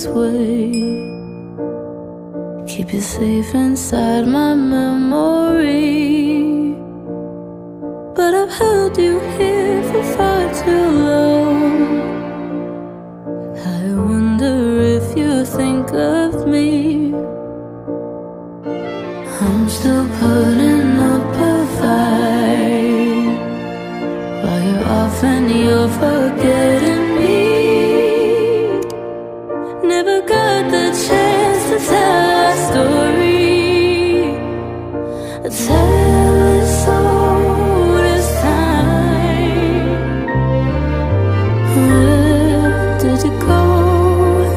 this way. Keep you safe inside my memory. But I've held you here for far too long. I wonder if you think of me. I'm still putting up a fight while you're off and you're Never got the chance to tell our story. Tell it so this time. Where did you go?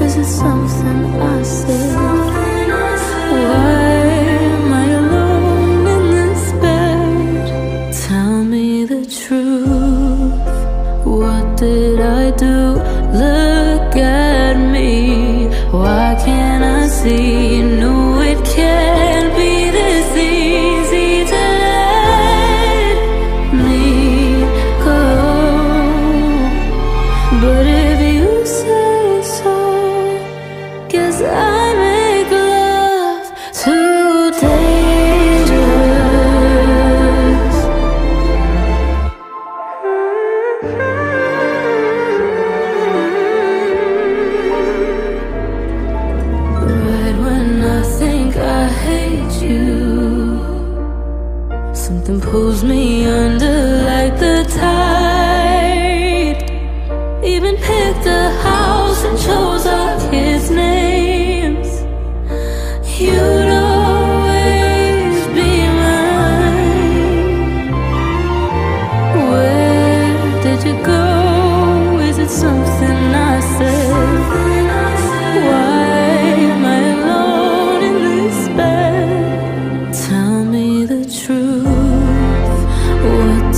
Is it something I said? Why am I alone in this bed? Tell me the truth. What did I do? You know it can't be this easy to let me go. But if you say so, guess I something pulls me under like the tide. Even picked a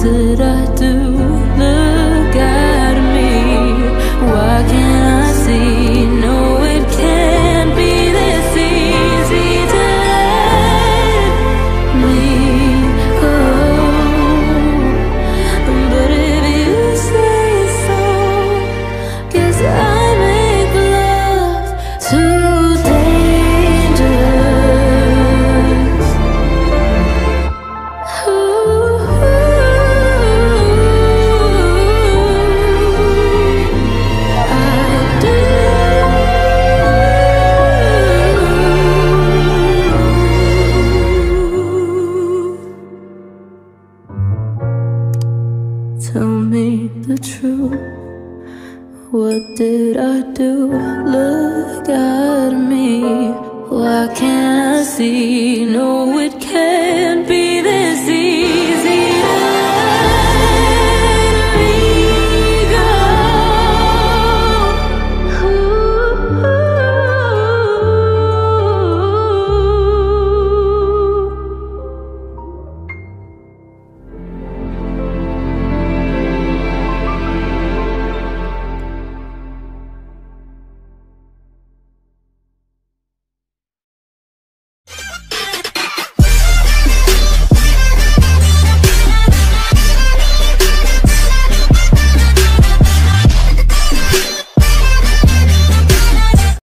What did Tell me the truth. What did I do? Look at me. Why can't I see? No,